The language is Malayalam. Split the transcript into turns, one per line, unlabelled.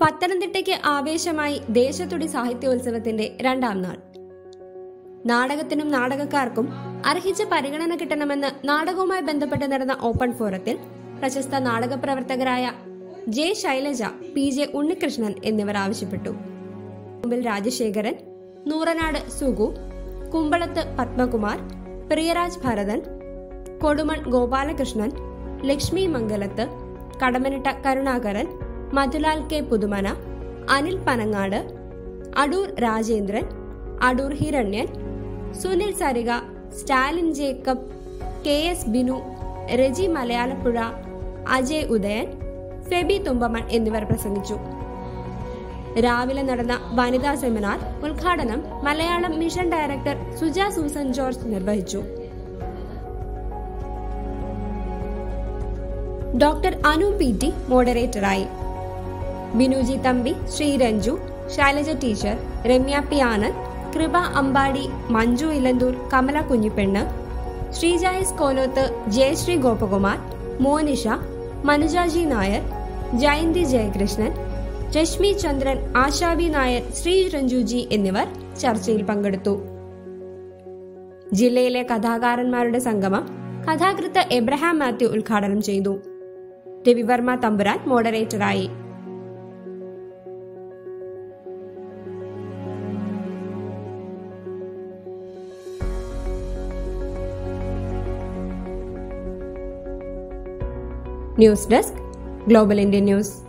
പത്തനംതിട്ടയ്ക്ക് ആവേശമായി ദേശത്തുടി സാഹിത്യോത്സവത്തിന്റെ രണ്ടാം നാൾ. നാടകത്തിനും നാടകക്കാർക്കും അർഹിച്ച പരിഗണന കിട്ടണമെന്ന് നാടകവുമായി ബന്ധപ്പെട്ട് നടന്ന ഓപ്പൺ ഫോറത്തിൽ പ്രശസ്ത നാടക പ്രവർത്തകരായ J Shailaja P J Unnikrishnan എന്നിവർ ആവശ്യപ്പെട്ടു. മുമ്പിൽ Rajasekharan Nooranad Sugu Kumbalath Padmakumar Priyaraj Bharathan Kodumon Gopalakrishnan Lakshmi Mangalath Kadammanitta Karunakaran Madhulal K Puthumana Anil Panangad Adoor Rajendran Adoor Hiranyan Sunil Sarika Stalin Jacob K S Binu Reji Malayalappuzha Ajay Udayan Febi Thumpamon എന്നിവർ പ്രസംഗിച്ചു. രാവിലെ നടന്ന വനിതാ സെമിനാർ ഉദ്ഘാടനം Malayalam mission director Suja Susan George നിർവഹിച്ചു. ഡോക്ടർ അനു പി ടി മോഡറേറ്ററായി ബിനുജി തമ്പി ശ്രീരഞ്ജു ശൈലജ ടീച്ചർ രമ്യ പി ആനന്ദ് കൃപ അമ്പാടി മഞ്ജു ഇലന്തൂർ കമല കുഞ്ഞിപ്പെണ്ണ് ശ്രീജായസ് കോലോത്ത് ജയശ്രീ ഗോപകുമാർ മോനിഷ മനുജാജി നായർ ജയന്തി ജയകൃഷ്ണൻ രശ്മി ചന്ദ്രൻ ആശാബി നായർ ശ്രീ രഞ്ജുജി എന്നിവർ ചർച്ചയിൽ പങ്കെടുത്തു. ജില്ലയിലെ കഥാകാരന്മാരുടെ സംഗമം കഥാകൃത്ത് എബ്രഹാം മാത്യു ഉദ്ഘാടനം ചെയ്തു. Ravivarma Thampuran മോഡറേറ്ററായി news desk global Indian news